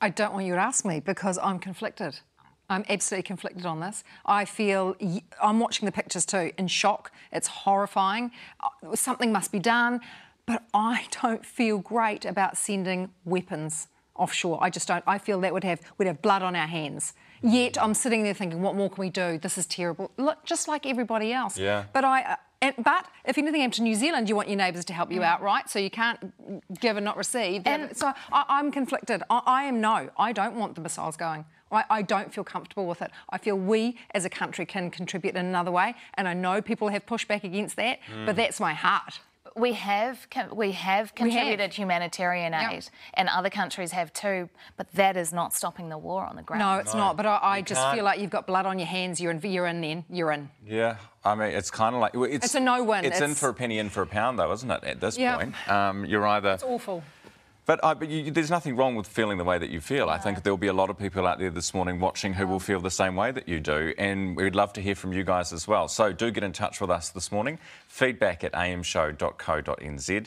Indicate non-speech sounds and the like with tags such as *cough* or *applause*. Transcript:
I don't want you to ask me because I'm conflicted. I'm absolutely conflicted on this. I feel I'm watching the pictures too in shock. It's horrifying. Uh, something must be done, but I *laughs* don't feel great about sending weapons offshore. I just don't. I feel that would have would have blood on our hands. Yet I'm sitting there thinking, what more can we do? This is terrible. Look, just like everybody else. Yeah. But I. And, but if anything happened to New Zealand, you want your neighbours to help you mm. out, right? So you can't give and not receive. And so I, am conflicted. I, I, am no. I don't want the missiles going. I, I, don't feel comfortable with it. I feel we as a country can contribute in another way, and I know people have pushed back against that, mm. but that's my heart. We have we have contributed we have. humanitarian aid, yep. and other countries have too. But that is not stopping the war on the ground. No, it's no, not. But I, I just can't. feel like you've got blood on your hands. You're in. You're in. Then you're in. Yeah, I mean, it's kind of like it's, it's a no-win. It's, it's, in for a penny, in for a pound, though, isn't it? At this yep. point, um, you're either. It's awful. But, uh, but you, there's nothing wrong with feeling the way that you feel. I think there'll be a lot of people out there this morning watching who will feel the same way that you do, and we'd love to hear from you guys as well. So do get in touch with us this morning. Feedback at amshow.co.nz.